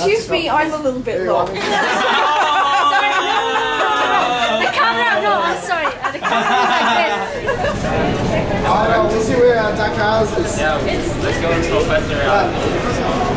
Excuse me, I'm a little bit long. sorry, the camera, no, I'm sorry. Uh, The camera is like this. Alright, we'll see where uh, Dr. Oz is. Yeah, let's go into Professor Al. Faster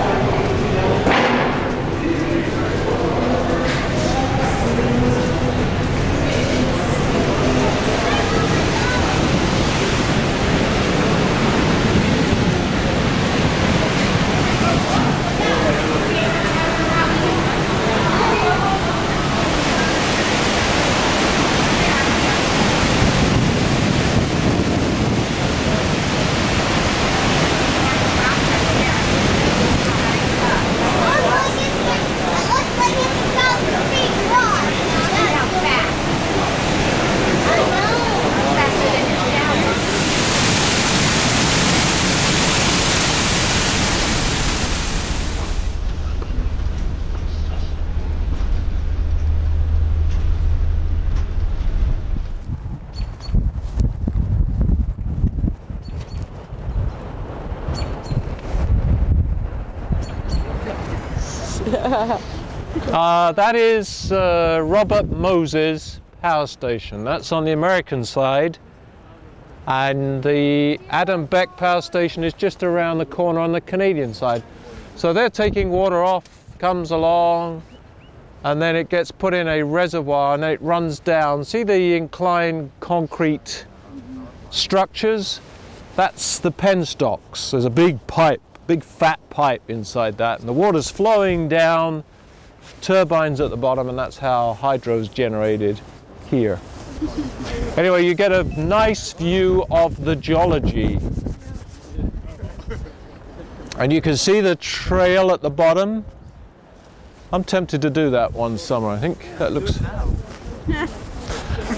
Uh, that is uh, Robert Moses Power Station. That's on the American side. And the Adam Beck Power Station is just around the corner on the Canadian side. So they're taking water off, comes along, and then it gets put in a reservoir and it runs down. See the inclined concrete structures? That's the penstocks. There's a big pipe, big fat pipe inside that, and the water's flowing down turbines at the bottom, and that's how hydro is generated here. Anyway, you get a nice view of the geology. And you can see the trail at the bottom. I'm tempted to do that one summer. I think that looks.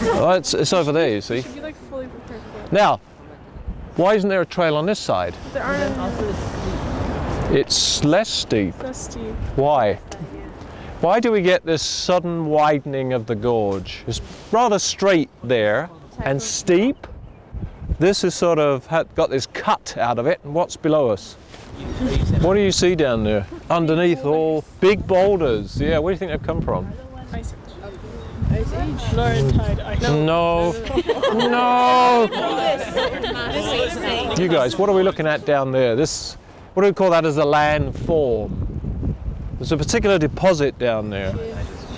oh, it's, it's over there, you see. You like fully prepared for it. Now, why isn't there a trail on this side? There aren't It's less steep. that steep. Why? Why do we get this sudden widening of the gorge? It's rather straight there and steep. This is sort of got this cut out of it. And what's below us? What do you see down there? Underneath all big boulders. Yeah, where do you think they've come from? Ice age. Ice age. Laurentide ice. No, no. You guys, what are we looking at down there? This, what do we call that as a landform? There's a particular deposit down there.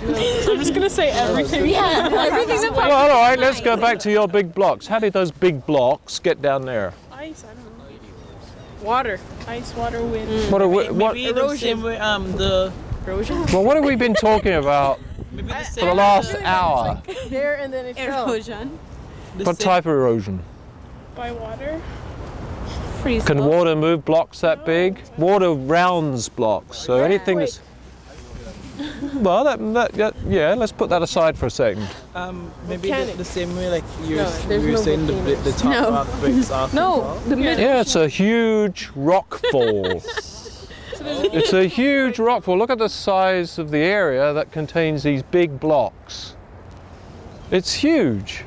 I'm just gonna say everything. Yeah, everything's a Well, all right, let's go back to your big blocks. How did those big blocks get down there? Ice, I don't know. Water. Ice, water, wind. What are we, what, Maybe the um the Erosion. well, what have we been talking about maybe the for the last hour? There and then it fell. Erosion. the What same- type of erosion? By water. Freeze. Can water move blocks that big? Water rounds blocks, so anything that's... Well, that, that, yeah, yeah, let's put that aside for a second. um maybe the, the same way like you No, were, there's you were no saying the, the top No. rock breaks off. No, the mid. Yeah, it's a huge rock fall. It's a huge rock fall. Look at the size of the area that contains these big blocks. It's huge.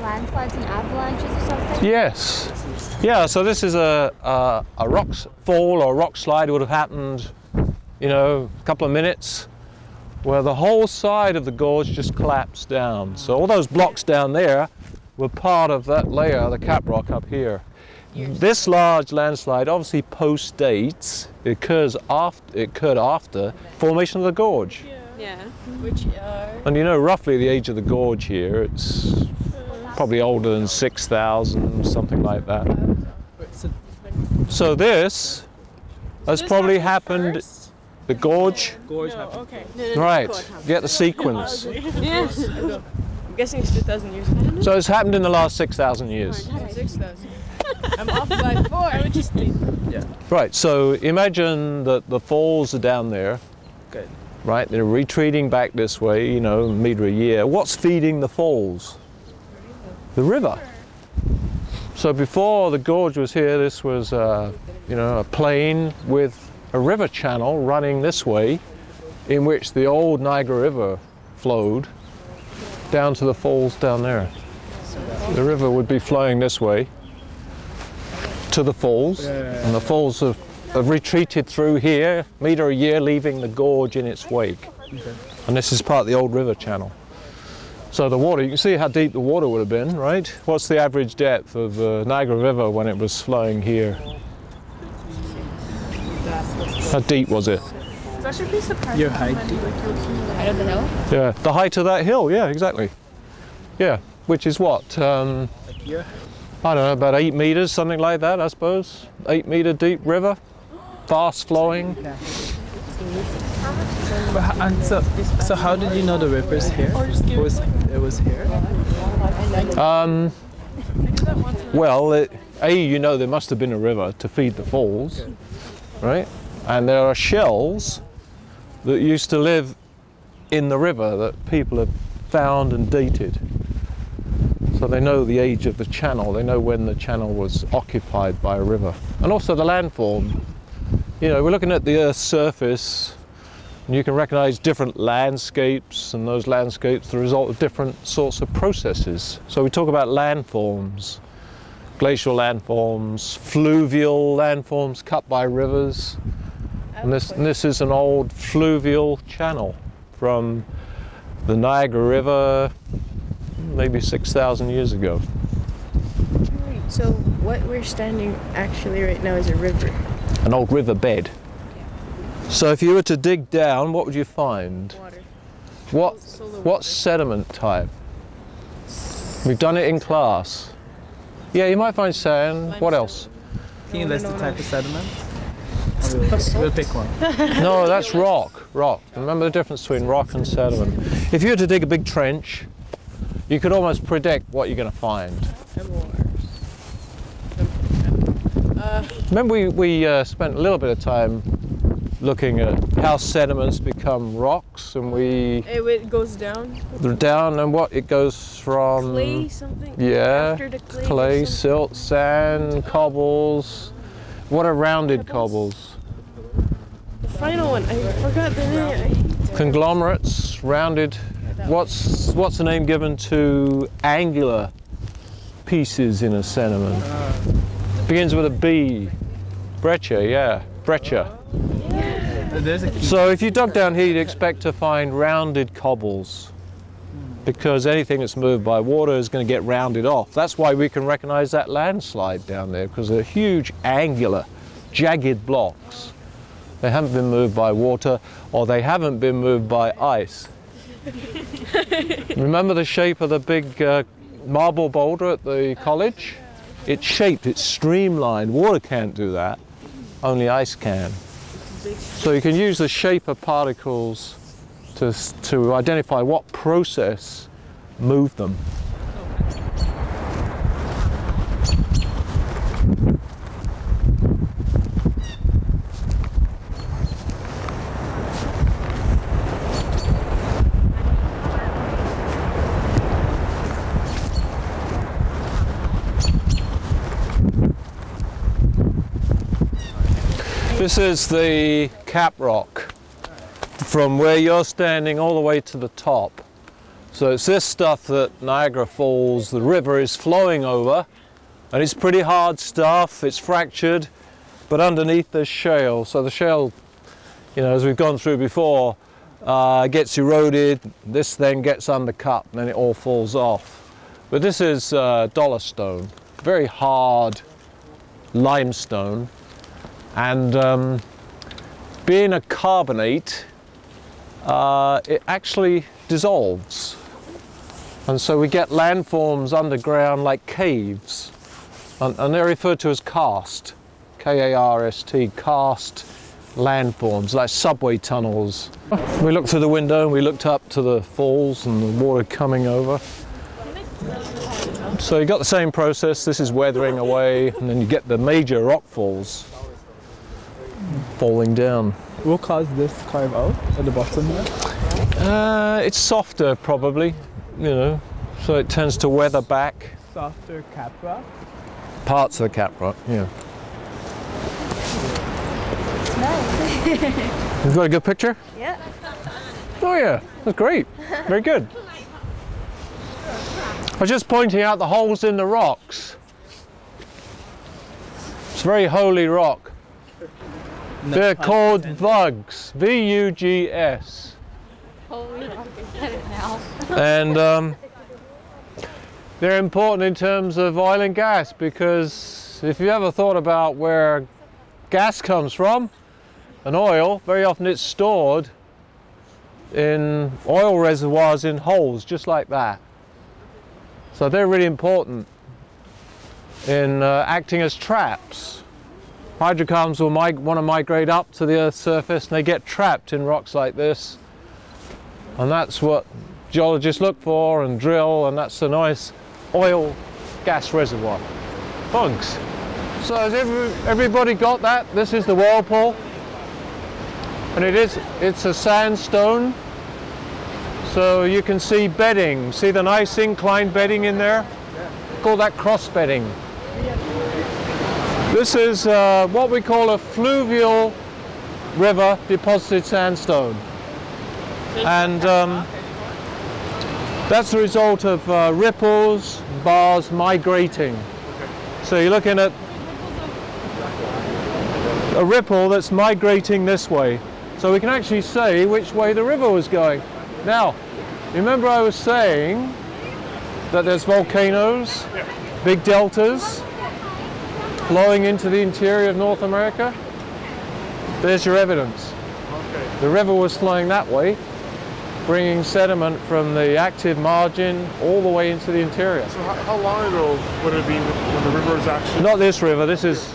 Like landslides and avalanches or something? Yes. Yeah, so this is a, a, a rock fall or rock slide would have happened, you know, a couple of minutes, where the whole side of the gorge just collapsed down. So all those blocks down there were part of that layer, the cap rock up here. This large landslide obviously post-dates, it occurs after, it occurred after formation of the gorge. Yeah. Which are. And you know roughly the age of the gorge here, it's probably older than 6,000, something like that. So So this has probably happened, the gorge, gorge No, happened. okay. right, get the sequence. Yes. I'm guessing it's 2,000 years ago. So it's happened in the last 6,000 years. 6,000. I'm off by four. I would just think. Right, so imagine that the falls are down there, Good. right? They're retreating back this way, you know, a meter a year. What's feeding the falls? The river. So before the gorge was here, this was, uh, you know, a plain with a river channel running this way, in which the old Niagara River flowed down to the falls down there. The river would be flowing this way to the falls, and the falls have have retreated through here, meter a year, leaving the gorge in its wake. And this is part of the old river channel. So the water, you can see how deep the water would have been, right? What's the average depth of uh, Niagara River when it was flowing here? How deep was it? That should be surprising. Your height. I don't know. Yeah, the height of that hill, yeah, exactly. Yeah, which is what? Um, here? I don't know, about eight meters, something like that, I suppose. Eight meter deep river, fast flowing. And so, so how did you know the river's here? It was, it was here? Um, well, it, A, you know there must have been a river to feed the falls, right? And there are shells that used to live in the river that people have found and dated. So they know the age of the channel, they know when the channel was occupied by a river. And also the landform. You know, we're looking at the Earth's surface and you can recognize different landscapes, and those landscapes are the result of different sorts of processes. So we talk about landforms, glacial landforms, fluvial landforms cut by rivers. And this, and this is an old fluvial channel from the Niagara River maybe 6,000 years ago. So what we're standing actually right now is a river. An old river bed. So if you were to dig down, what would you find? Water. What, what sediment type? We've done it in class. Yeah, you might find sand. What else? Can you list the type of sediment? We'll, we'll pick one. No, that's rock. Rock. Remember the difference between rock and sediment. If you were to dig a big trench, you could almost predict what you're going to find. Remember, we, we uh, spent a little bit of time looking at how sediments become rocks, and we It, it goes down. they're down and what it goes from Clay something. yeah After the clay. clay, silt, sand, cobbles. What are rounded cobbles? The final one. I forgot the name. Conglomerates, rounded. What's what's the name given to angular pieces in a sediment? Ah. Begins with a B. Breccia, yeah, breccia. There's a key. So if you dug down here, you'd expect to find rounded cobbles because anything that's moved by water is going to get rounded off. That's why we can recognize that landslide down there because they're huge, angular, jagged blocks. They haven't been moved by water or they haven't been moved by ice. Remember the shape of the big uh, marble boulder at the college? It's shaped, it's streamlined. Water can't do that, only ice can. So you can use the shape of particles to, to identify what process moved them. This is the cap rock from where you're standing all the way to the top. So it's this stuff that Niagara Falls, the river is flowing over, and it's pretty hard stuff, it's fractured, but underneath there's shale. So the shale, you know, as we've gone through before, uh, gets eroded, this then gets undercut, and then it all falls off. But this is uh, dolostone, very hard limestone, and um, being a carbonate, uh, it actually dissolves. And so we get landforms underground like caves, and, and they're referred to as karst, K-A-R-S-T, karst landforms, like subway tunnels. We looked through the window and we looked up to the falls and the water coming over. So you got the same process, this is weathering away, and then you get the major rock falls falling down. What caused this carve out at the bottom there? Uh, it's softer probably, you know, so it tends to weather back Softer cap rock. parts of the cap rock, yeah. Nice. You've got a good picture? Yeah. Oh yeah, that's great. Very good. I was just pointing out the holes in the rocks. It's very holy rock. They're called vugs, V-U-G-S. Holy get it now. and um, they're important in terms of oil and gas because if you ever thought about where gas comes from and oil, very often it's stored in oil reservoirs in holes just like that. So they're really important in uh, acting as traps. Hydrocarbons will want to migrate up to the Earth's surface and they get trapped in rocks like this. And that's what geologists look for and drill, and that's a nice oil gas reservoir. Vugs. So has every, everybody got that? This is the whirlpool. And it is, it's a sandstone. So you can see bedding. See the nice inclined bedding in there? Call that cross bedding. This is uh, what we call a fluvial river deposited sandstone. And um, that's the result of uh, ripples, bars migrating. So you're looking at a ripple that's migrating this way. So we can actually say which way the river was going. Now, remember I was saying that there's volcanoes, big deltas, flowing into the interior of North America? There's your evidence. Okay. The river was flowing that way, bringing sediment from the active margin all the way into the interior. So how, how long ago would it have been when the river was actually? Not this river, this is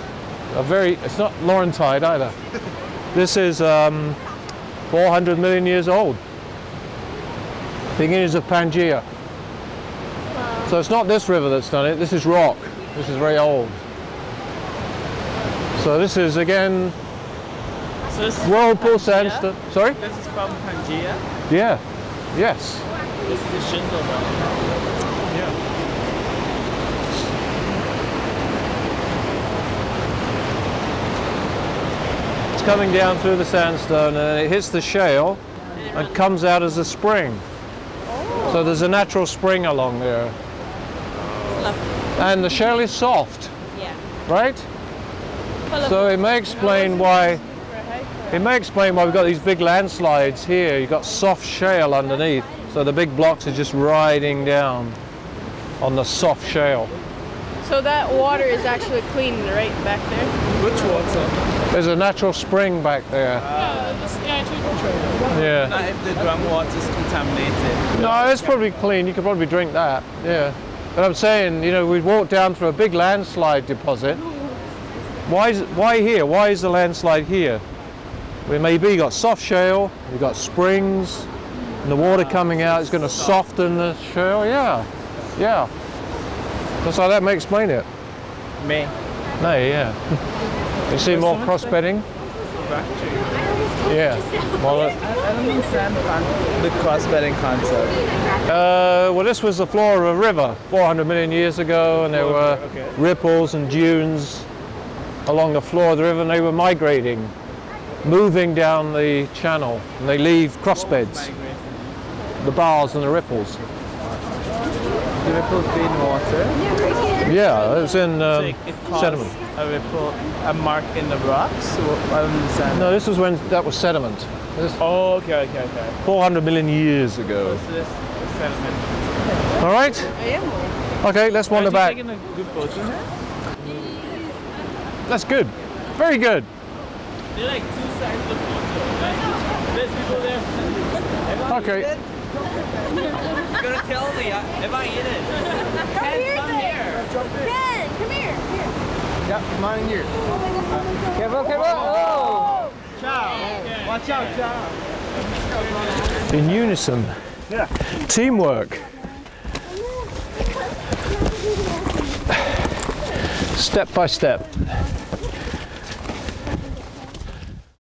a very, it's not Laurentide either. This is um, 400 million years old. Beginnings of Pangea. So it's not this river that's done it, this is rock. This is very old. So this is again So this is whirlpool sandstone. Sorry? This is from Pangea. Yeah. Yes. This is the Shingle Belt. It's coming down through the sandstone and it hits the shale and comes out as a spring. Oh. So there's a natural spring along there. And the shale is soft, Yeah. right? So it may explain why it may explain why we've got these big landslides here. You've got soft shale underneath. So the big blocks are just riding down on the soft shale. So that water is actually clean right back there. Which water? There's a natural spring back there. Ah. Yeah. Not if the groundwater is contaminated. No, it's probably clean. You could probably drink that. Yeah. But I'm saying, you know, we walked down through a big landslide deposit. Why is why here? Why is the landslide here? We maybe you got soft shale, you got springs, and the water coming out is going to soften the shale. Yeah, yeah. That's how that may explain it. May. No, yeah. you see more cross bedding? Yeah. Well, I, don't understand the cross-bedding concept. Uh, well, this was the floor of a river 400 million years ago, and there were ripples and dunes along the floor of the river, and they were migrating, moving down the channel, and they leave crossbeds, the bars and the ripples. The ripples be in water. Yeah, it's in um, it, it caused sediment. a ripple, a mark in the rocks. So I don't understand. No, this was when that was sediment. This Oh, okay, okay, okay. 400 million years ago. So this is sediment. All right. Okay, let's wander Aren't you back. taking a good photo here? That's good. Very good. They're like two sides of the photo. There's people there. Okay. You're gonna tell me if I in it. Ken, come here. Ken, come here. Here. Yeah, mine here. Careful, careful. Oh. oh. Watch out, John. In unison. Yeah. Teamwork. Oh, step by step.